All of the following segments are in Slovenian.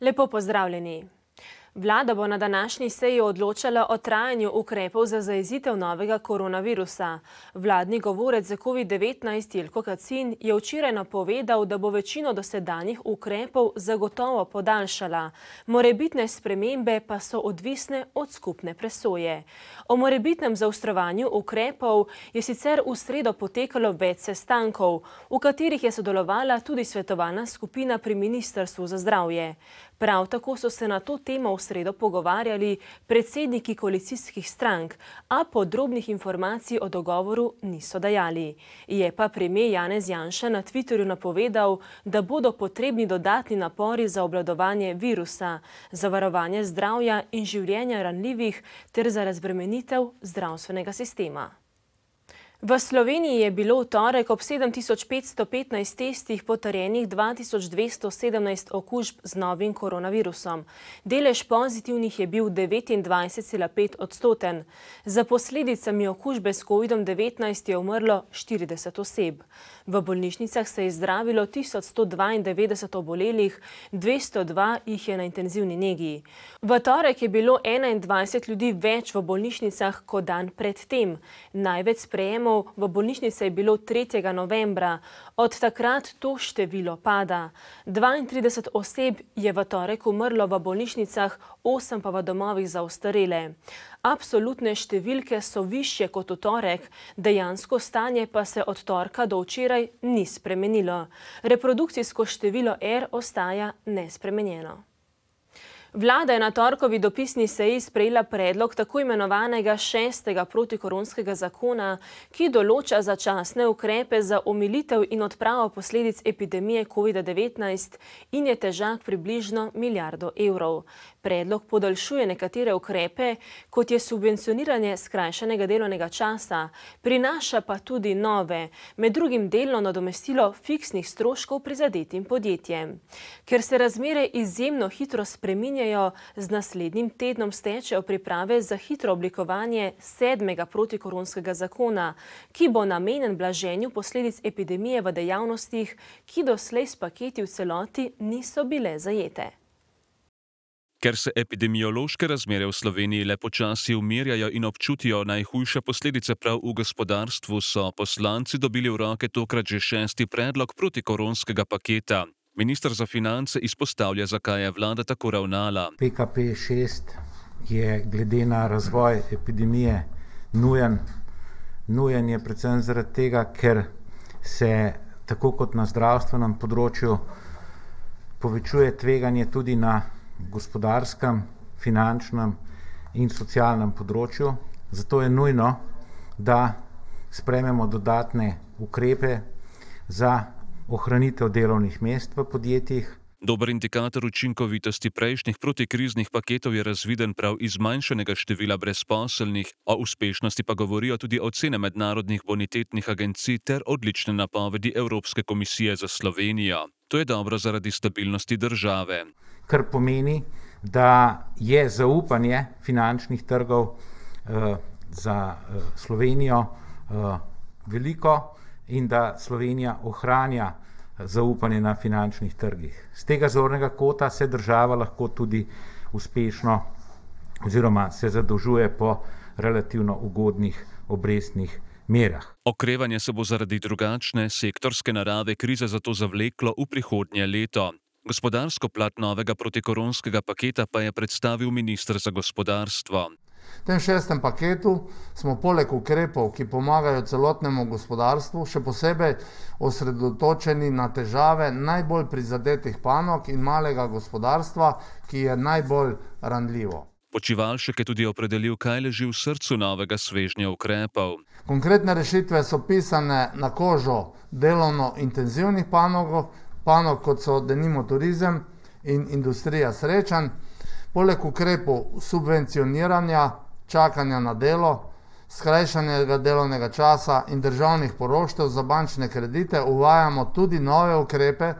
Lepo pozdravljeni. Vlada bo na današnji seji odločala o trajanju ukrepov za zaezitev novega koronavirusa. Vladni govorec za COVID-19 Jelko Kacin je včeraj napovedal, da bo večino dosedanjih ukrepov zagotovo podaljšala. Morebitne spremembe pa so odvisne od skupne presoje. O morebitnem zaostrovanju ukrepov je sicer v sredo potekalo več sestankov, v katerih je sodelovala tudi svetovalna skupina pri Ministrstvu za zdravje. Prav tako so se na to temo v sredo pogovarjali predsedniki koalicijskih strank, a podrobnih informacij o dogovoru niso dajali. Je pa premijer Janez Janša na Twitterju napovedal, da bodo potrebni dodatni napori za obladovanje virusa, za varovanje zdravja in življenja ranljivih ter za razbremenitev zdravstvenega sistema. V Sloveniji je bilo v torek ob 7515 testih potrjenih 2217 okužb z novim koronavirusom. Delež pozitivnih je bil 29,5 odstoten. Za posledicami okužbe s COVID-19 je umrlo 40 oseb. V bolnišnicah se je zdravilo 1192 obolelih, 202 jih je na intenzivni negi. V torek je bilo 21 ljudi več v bolnišnicah kot dan predtem. Največ sprejemov sprejemov v bolnišnice je bilo 3. novembra. Od takrat to število pada. 32 oseb je v torek umrlo v bolnišnicah, 8 pa v domovih za ostarele. Absolutne številke so višje kot v torek, dejansko stanje pa se od torka do včeraj ni spremenilo. Reprodukcijsko število R ostaja nespremenjeno. Vlada je na torkovi dopisni seji sprejela predlog tako imenovanega šestega protikoronskega zakona, ki določa začasne ukrepe za omilitev in odpravo posledic epidemije COVID-19 in je težak približno milijardo evrov. Predlog podaljšuje nekatere ukrepe, kot je subvencioniranje skrajšanega delovnega časa, prinaša pa tudi nove, med drugim delno nadomestilo fiksnih stroškov prizadetim podjetjem. Ker se razmere izjemno hitro spreminjajo, z naslednjim tednom stečejo priprave za hitro oblikovanje sedmega protikoronskega zakona, ki bo namenjen blaženju posledic epidemije v dejavnostih, ki doslej s paketi v celoti niso bile zajete. Ker se epidemiološke razmere v Sloveniji le počasi umirjajo in občutijo najhujše posledice prav v gospodarstvu, so poslanci dobili v roke tokrat že šesti predlog protikoronskega paketa. Ministr za finance izpostavlja, zakaj je vlada tako ravnala. PKP 6 je glede na razvoj epidemije nujen. Nujen je predvsem zaradi tega, ker se tako kot na zdravstvenem področju povečuje tveganje tudi na gospodarskem, finančnem in socialnem področju. Zato je nujno, da sprememo dodatne ukrepe za ohranitev delovnih mest v podjetjih. Dober indikator učinkovitosti prejšnjih protikriznih paketov je razviden prav iz manjšanega števila brezposelnih, o uspešnosti pa govorijo tudi ocene mednarodnih bonitetnih agencij ter odlične napovedi Evropske komisije za Slovenijo. To je dobro zaradi stabilnosti države. Kar pomeni, da je zaupanje finančnih trgov uh, za uh, Slovenijo uh, veliko in da Slovenija ohranja zaupanje na finančnih trgih. Z tega zornega kota se država lahko tudi uspešno oziroma se zadolžuje po relativno ugodnih obrestnih merah. Okrevanje se bo zaradi drugačne sektorske narave krize zato zavleklo v prihodnje leto. Gospodarsko plat novega protikoronskega paketa pa je predstavil ministr za gospodarstvo. V tem šestem paketu smo poleg ukrepov, ki pomagajo celotnemu gospodarstvu, še posebej osredotočeni na težave najbolj prizadetih panog in malega gospodarstva, ki je najbolj ranljivo. Počivalšek je tudi opredelil, kaj leži v srcu novega svežnja ukrepov. Konkretne rešitve so pisane na kožo delovno intenzivnih panog, panog kot so denimo turizem in industrija srečanj. Poleg ukrepov subvencioniranja, čakanja na delo, skrajšanega delovnega časa in državnih poroštev za bančne kredite uvajamo tudi nove ukrepe,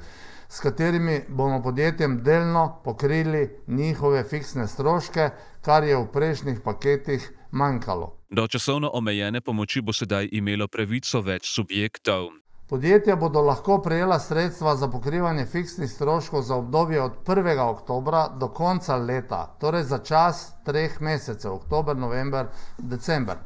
s katerimi bomo podjetjem delno pokrili njihove fiksne stroške, kar je v prejšnjih paketih manjkalo. Do časovno omejene pomoči bo sedaj imelo pravico več subjektov. Podjetja bodo lahko prejela sredstva za pokrivanje fiksnih stroškov za obdobje od 1. oktobra do konca leta, torej za čas treh mesecev, oktober, november, december.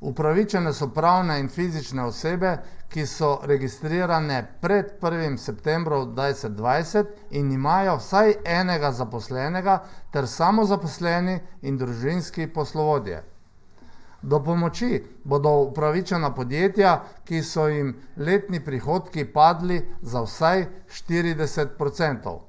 Upravičene so pravne in fizične osebe, ki so registrirane pred 1. septembrom 2020 in imajo vsaj enega zaposlenega ter samozaposleni in družinski poslovodje. Do pomoči bodo upravičena podjetja, ki so jim letni prihodki padli za vsaj 40 odstotkov.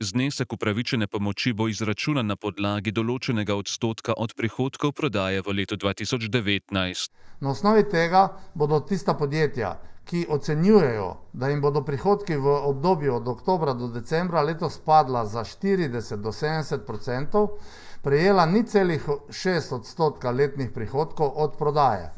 Znesek upravičene pomoči bo izračunan na podlagi določenega odstotka od prihodkov prodaje v letu 2019. Na osnovi tega bodo tista podjetja, ki ocenjujejo, da jim bodo prihodki v obdobju od oktobra do decembra letos padla za 40 do 70 odstotkov, prejela ni celih 6 odstotka letnih prihodkov od prodaje.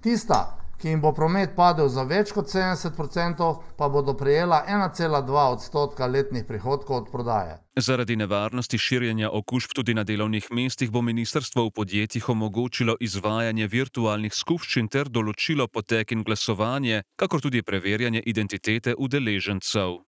Tista, ki jim bo promet padel za več kot 70 odstotkov, pa bodo prejela 1,2 odstotka letnih prihodkov od prodaje. Zaradi nevarnosti širjenja okužb tudi na delovnih mestih bo ministrstvo v podjetjih omogočilo izvajanje virtualnih skupščin ter določilo potek in glasovanje, kakor tudi preverjanje identitete udeležencev.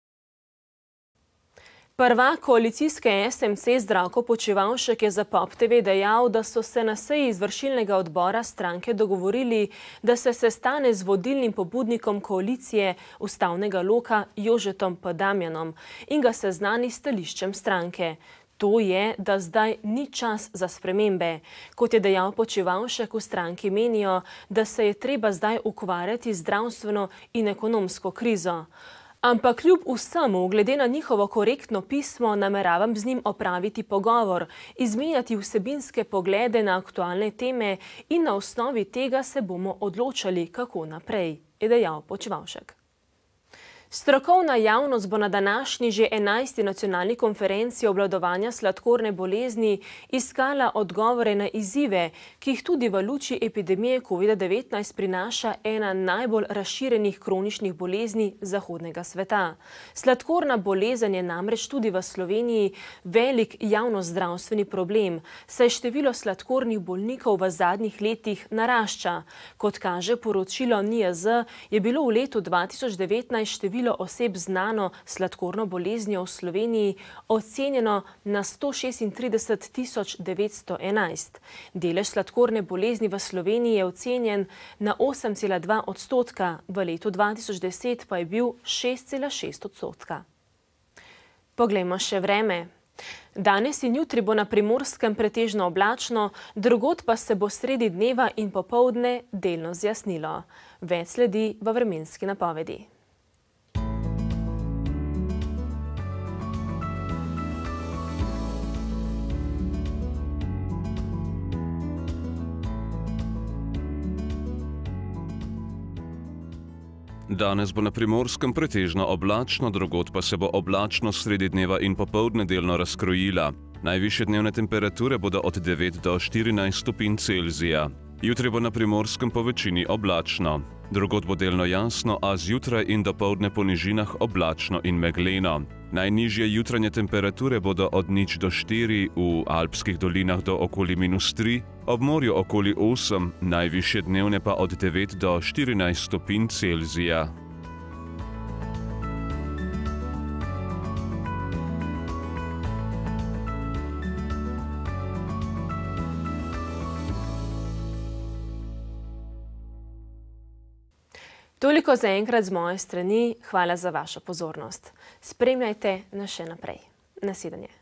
Prva koalicijske SMC Zdravko Počevalšek je za POP TV dejal, da so se na seji izvršilnega odbora stranke dogovorili, da se sestane z vodilnim pobudnikom koalicije ustavnega loka Jožetom P. Damjanom in ga seznani stališčem stranke. To je, da zdaj ni čas za spremembe. Kot je dejal Počevalšek v stranki menijo, da se je treba zdaj ukvarjati zdravstveno in ekonomsko krizo. Ampak kljub vsemu, glede na njihovo korektno pismo, nameravam z njim opraviti pogovor, izmenjati vsebinske poglede na aktualne teme in na osnovi tega se bomo odločali, kako naprej, je dejal Počevalšek. Strokovna javnost bo na današnji že 11. nacionalni konferenci obladovanja sladkorne bolezni iskala odgovore na izzive, ki jih tudi v luči epidemije COVID-19 prinaša ena najbolj razširenih kroničnih bolezni zahodnega sveta. Sladkorna bolezen je namreč tudi v Sloveniji velik javnozdravstveni problem, saj število sladkornih bolnikov v zadnjih letih narašča. Kot kaže poročilo NIAZ, je bilo v letu 2019 število število oseb znano sladkorno boleznijo v Sloveniji ocenjeno na 136 911. Delež sladkorne bolezni v Sloveniji je ocenjen na 8,2 odstotka, v letu 2010 pa je bil 6,6 odstotka. Poglejmo še vreme. Danes in jutri bo na primorskem pretežno oblačno, drugod pa se bo sredi dneva in popovdne delno zjasnilo. Več sledi v vremenski napovedi. Danes bo na primorskem pretežno oblačno, drugot pa se bo oblačno sredi dneva in popovdne delno razkrojila. Najviše dnevne temperature bodo od 9 do 14 stopinj Celzija. Jutri bo na primorskem po večini oblačno. Drugod bo delno jasno, a zjutraj in do povdne po nižinah oblačno in megleno. Najnižje jutranje temperature bodo od nič do 4, v alpskih dolinah do okoli minus 3, ob morju okoli 8, najvišje dnevne pa od 9 do 14 stopinj Celzija. Toliko za enkrat z moje strani, hvala za vašo pozornost. Spremljajte nas še naprej. Nasledanje.